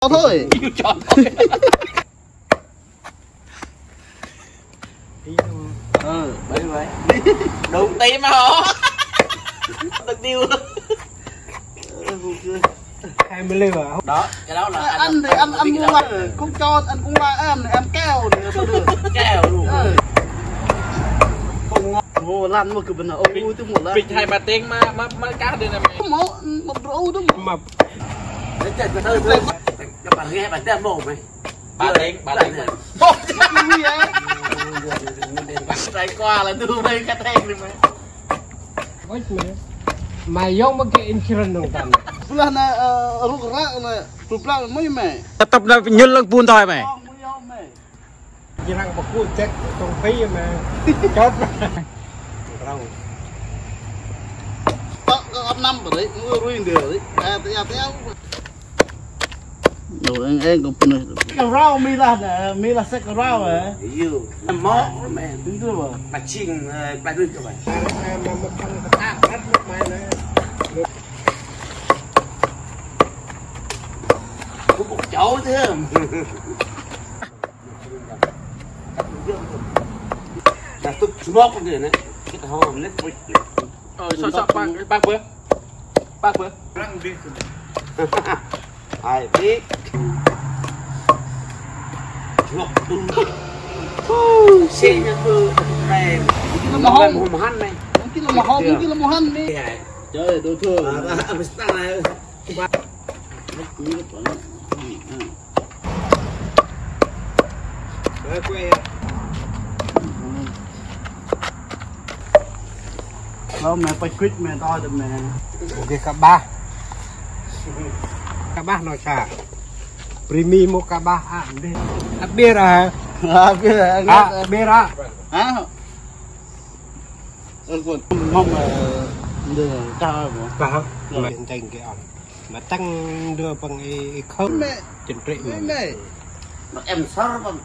thôi. Yêu chọn thôi. Ờ Vậy vậy Đụng tim mà hả? Đừng tiêu hai mươi lửa Đó Cái đó là ăn thì ăn ăn mua mà không cho ăn cũng là em em keo thì sao được. Kèo luôn. Ờ. không ngon. Ồ, lăn mà cứ bên nào ôi tôi một lần. Bịch hai ba tiếng mà mà mà cá đi nè mày. Không máu một rượu đó mà Đấy, chạy thôi. Cho bạn nghe bạn tên mồm mày. Ba tiếng ba tiếng rồi. Cái gì vậy? Đây qua là đưa mày cái thang đi mày có mẹ mà giống mấy cái insurance đồng tầm. Bulan ruk rak na ruplang mấy mày tập là nhân lực buôn thôi mày. Mấy mày chỉ rằng một cú chết trong phí mà. Rau. Tao ấp năm ở đấy, mua ruin được đấy. À, à, thế à. Đồ anh em cũng phân Cái rau mi là mi là sẽ cái rau à. Yêu. Mó mẹ. Đúng chưa. Bà chinh bà đưa cho mày. mà một thằng ta rất mất mày này Có một cháu thế không? Là tôi smoke con người này. Cái thằng hòm nét bịch. Ờ sao sao ba ba bữa Ba bữa Ai biết. Tung. Xe. Này. Là hông, một hắn này. cái là mà hông, là mà hân đi. Trời ơi, tôi thưa. À, à, à, này. Đấy, quê Đó, mẹ phải quýt mẹ to được mẹ. ok cả ba cả ba nói sao primi À, cái là anh à bia à Hả? Ơn quần. Mong là đưa cao mà. và không mà thành cái on mà tăng đưa bằng cái khớp Mẹ, trên trị. Mà em sao bằng